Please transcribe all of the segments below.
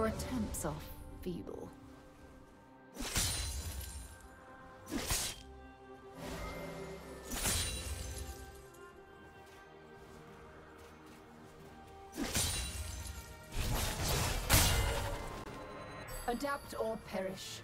Your attempts are feeble. Adapt or perish.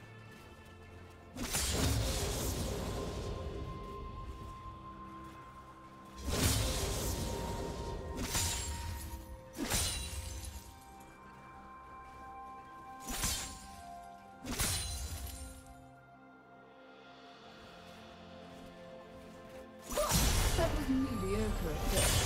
Good. Good.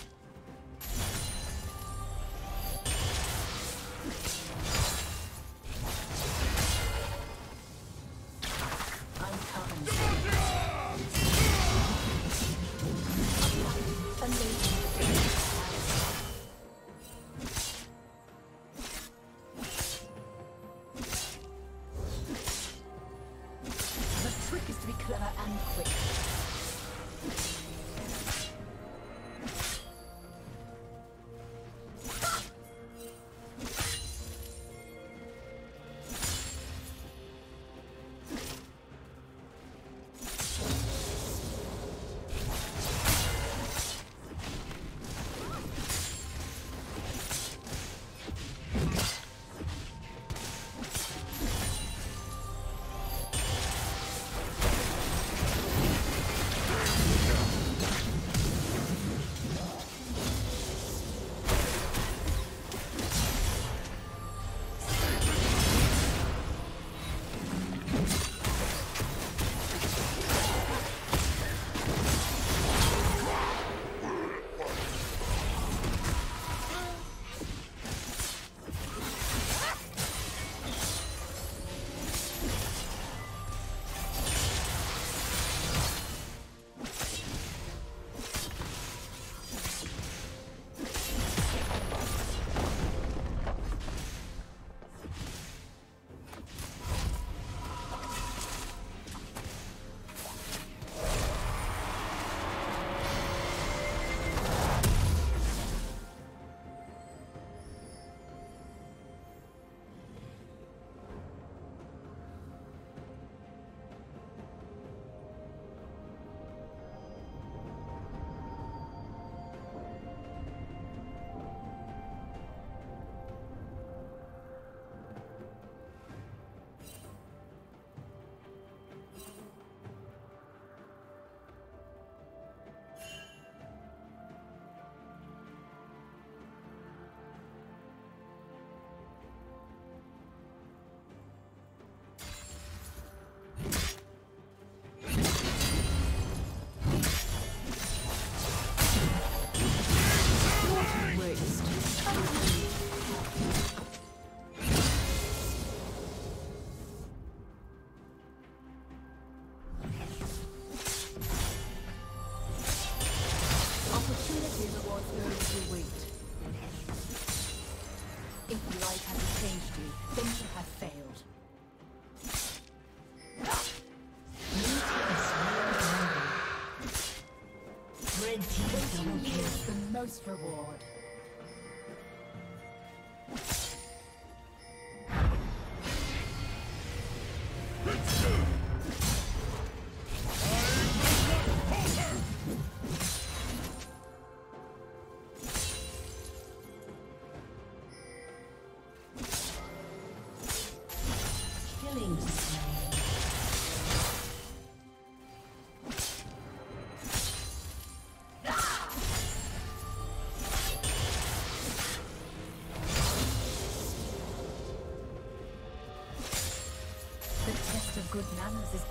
Reward.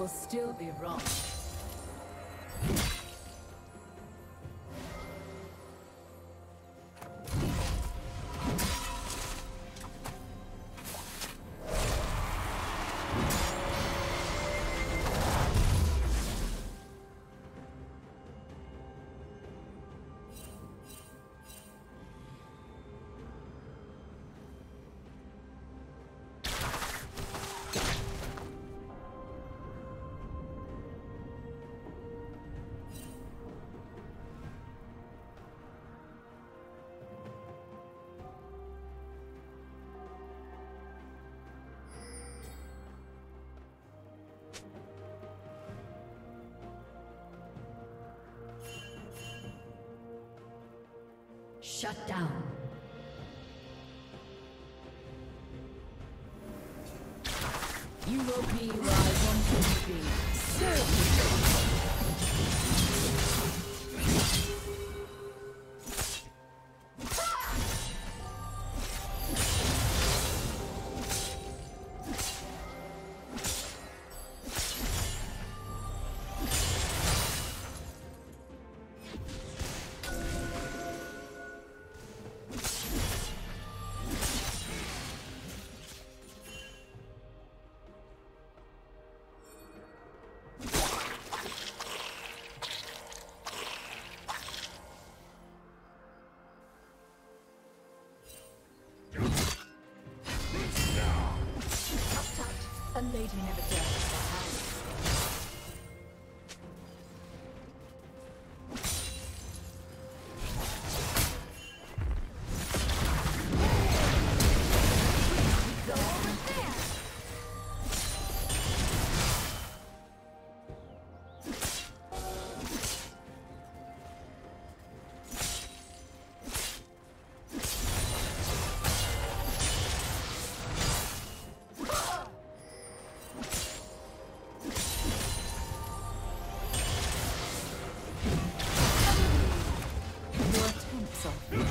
will still be wrong. Shut down. You will be right. myself.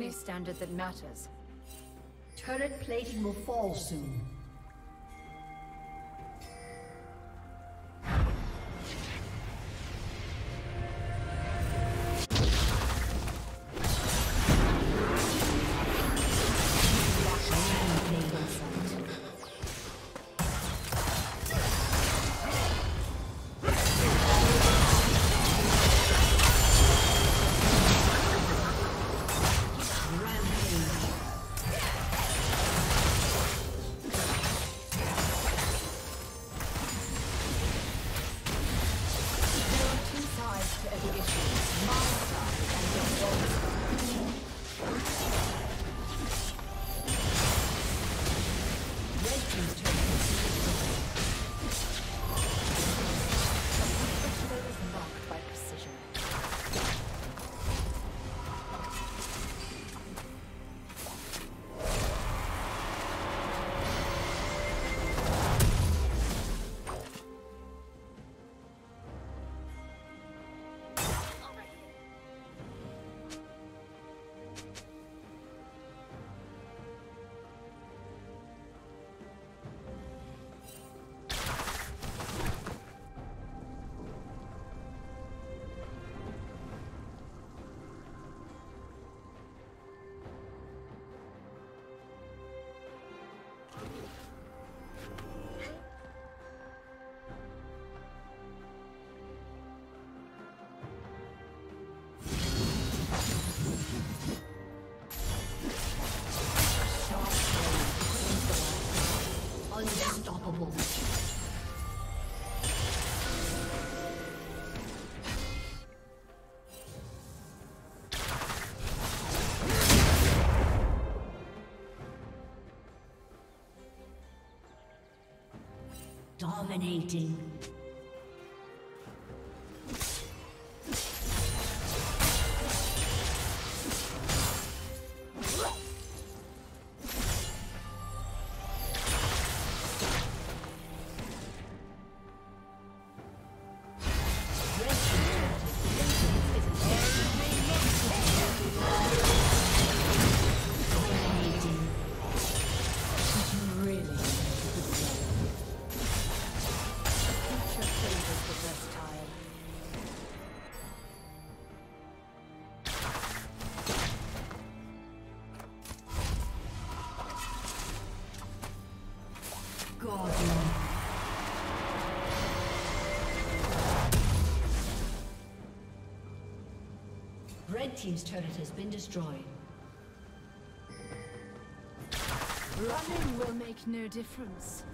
Only standard that matters. Turret plating will fall soon. Dominating. Red Team's turret has been destroyed. Running will make no difference.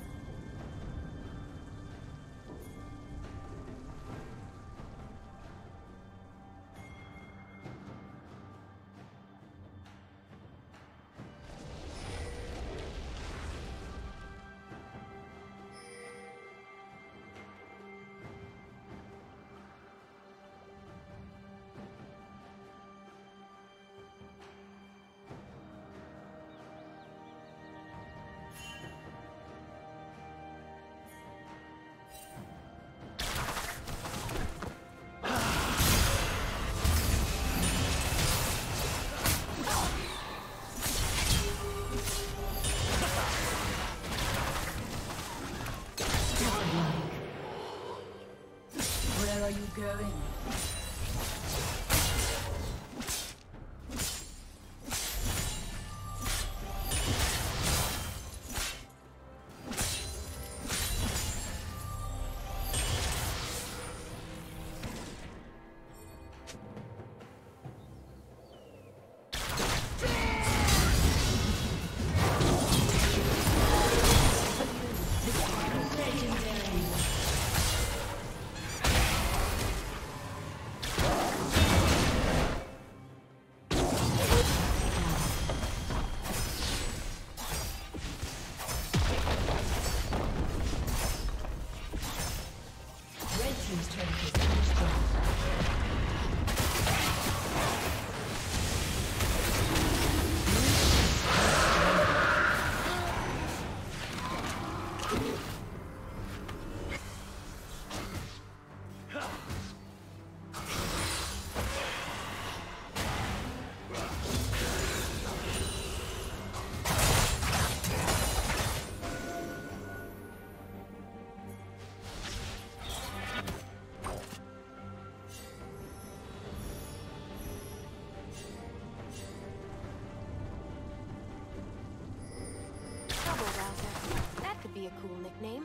Rouser. That could be a cool nickname.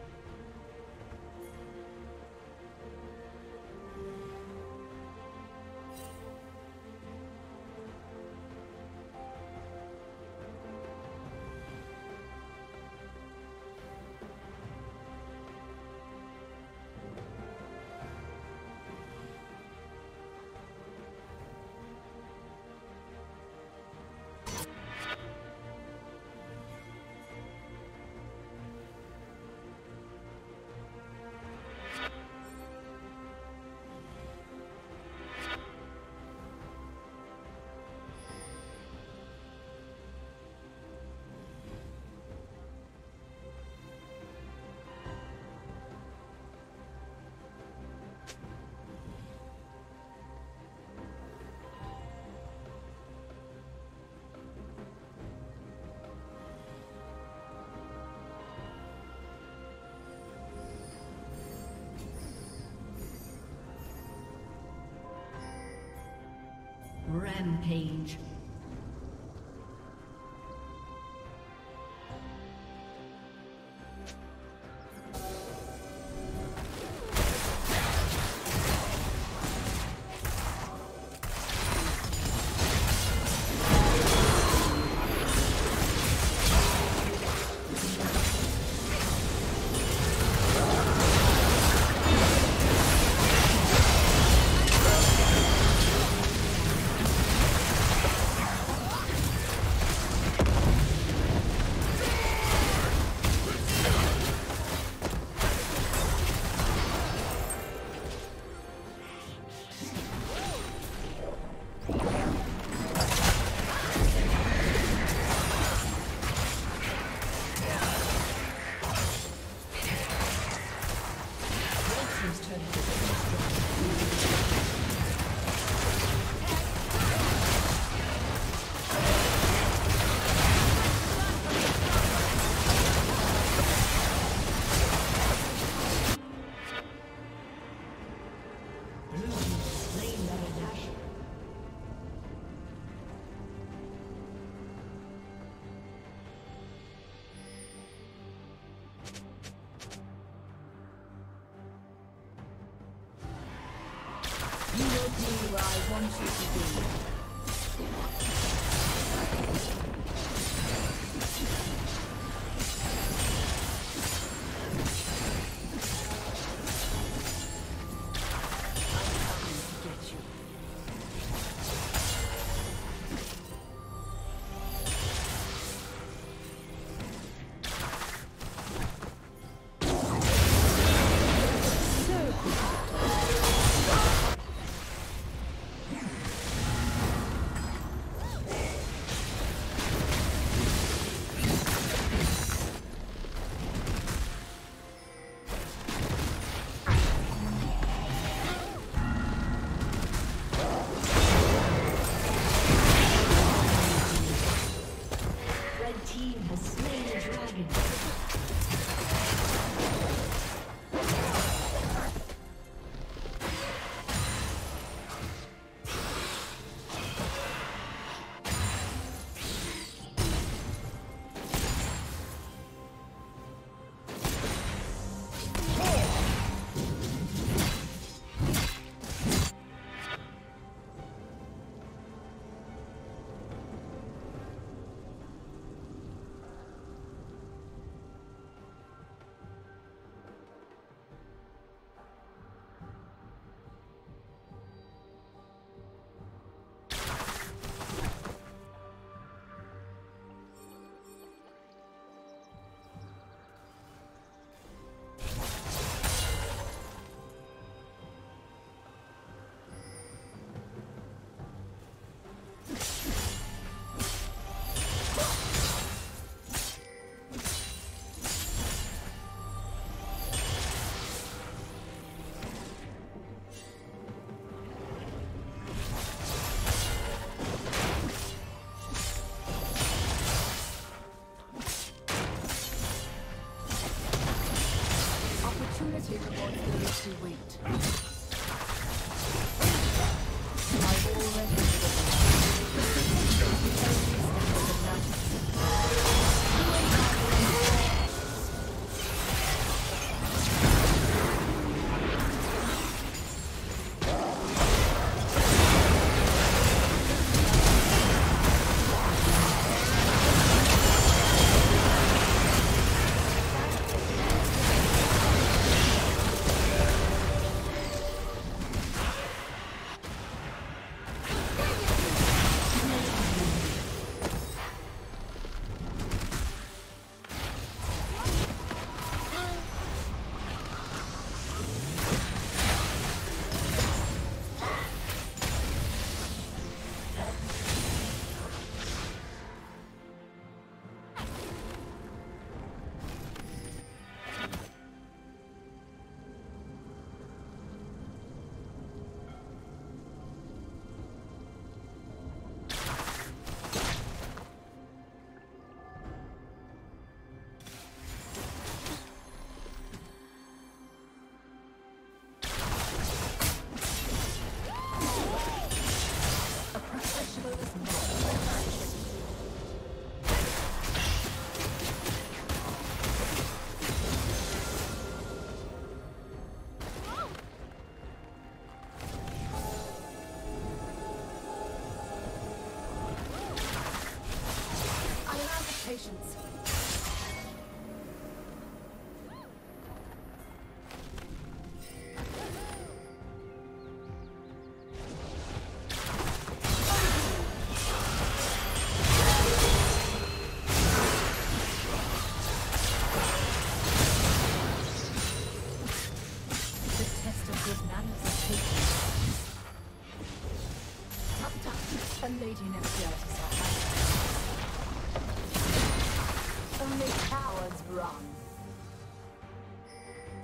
Rampage.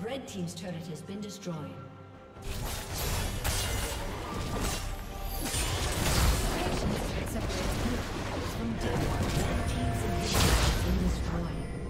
Red Team's turret has been destroyed. Patience from death. Red Team's has been destroyed.